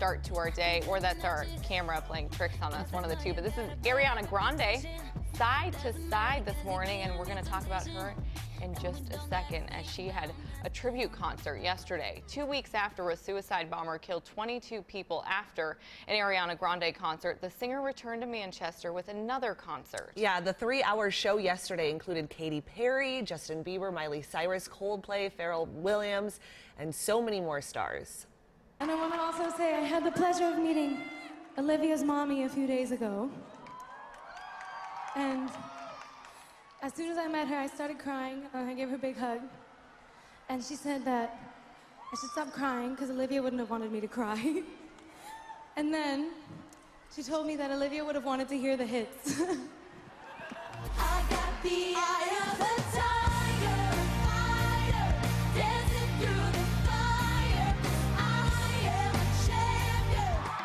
start to our day, or that's our camera playing tricks on us, one of the two. But this is Ariana Grande, side to side this morning, and we're going to talk about her in just a second as she had a tribute concert yesterday, two weeks after a suicide bomber killed 22 people after an Ariana Grande concert. The singer returned to Manchester with another concert. Yeah, the three hour show yesterday included Katy Perry, Justin Bieber, Miley Cyrus, Coldplay, Pharrell Williams, and so many more stars. And I want to also say I had the pleasure of meeting Olivia's mommy a few days ago. And as soon as I met her, I started crying. I gave her a big hug. And she said that I should stop crying because Olivia wouldn't have wanted me to cry. and then she told me that Olivia would have wanted to hear the hits.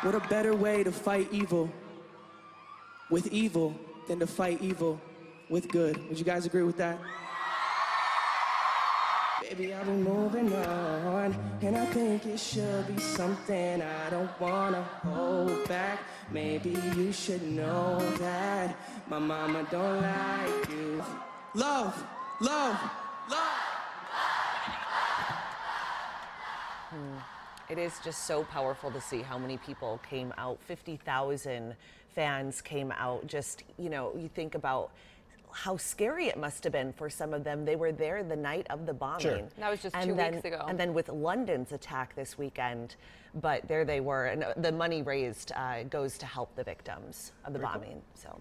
What a better way to fight evil with evil than to fight evil with good. Would you guys agree with that? Baby, I've been moving on, and I think it should be something I don't wanna hold back. Maybe you should know that my mama don't like you. Love, love, love. It is just so powerful to see how many people came out. 50,000 fans came out. Just, you know, you think about how scary it must have been for some of them. They were there the night of the bombing. Sure. That was just and two then, weeks ago. And then with London's attack this weekend, but there they were. And uh, the money raised uh, goes to help the victims of the bombing. So.